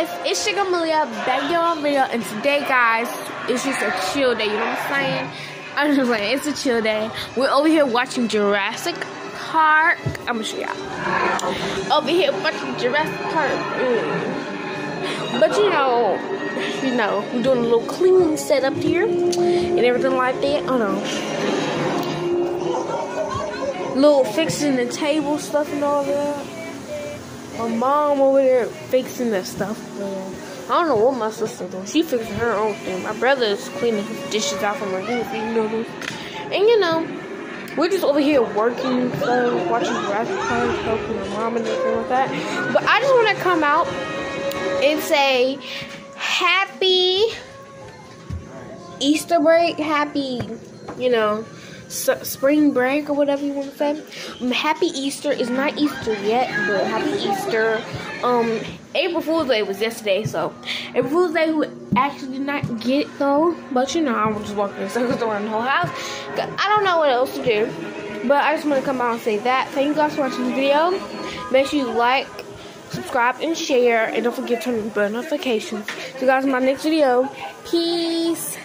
your girl Malia back here on video and today guys it's just a chill day, you know what I'm saying? I'm just saying it's a chill day. We're over here watching Jurassic Park. I'm gonna show y'all. Over here watching Jurassic Park. But you know, you know, we're doing a little cleaning setup here and everything like that. Oh no. Little fixing the table stuff and all that. My mom over there fixing that stuff. I don't know what my sister doing. She fixing her own thing. My brother is cleaning his dishes out from her you know. And you know, we're just over here working, so watching Jurassic Park, helping my mom and everything like that. But I just want to come out and say happy Easter break, happy, you know, spring break or whatever you want to say. Um, happy Easter is not Easter yet, but happy Easter. Um, April Fool's Day was yesterday, so April Fool's Day who actually did not get though. But you know, I was just walking in circles around the whole house. I don't know what else to do, but I just want to come out and say that. Thank you guys for watching the video. Make sure you like, subscribe, and share, and don't forget to turn on notifications. See you guys in my next video. Peace.